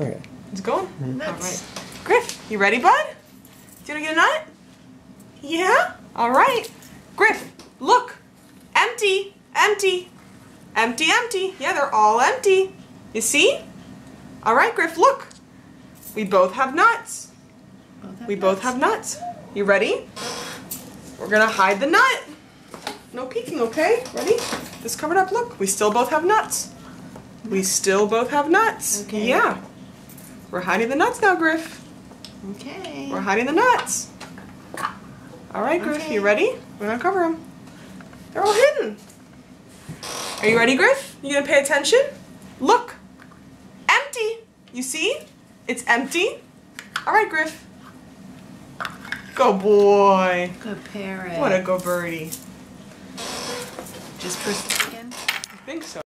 Okay. It's going? Mm-hmm. All right. Griff, you ready, bud? Do you want to get a nut? Yeah? All right. Griff, look. Empty, empty, empty, empty. Yeah, they're all empty. You see? All right, Griff, look. We both have nuts. Both have We both have nuts. You ready? We're gonna hide the nut. No peeking, okay? Ready? This covered up, look. We still both have nuts. We still both have nuts. Okay. Yeah. We're hiding the nuts now, Griff. Okay. We're hiding the nuts. All right, Griff, Okay. you ready? We're gonna cover them. They're all hidden. Are you ready, Griff? You gonna pay attention? Look. Empty. You see? It's empty. All right, Griff. Go boy. Good parrot. What a go birdie. Just for a second. I think so.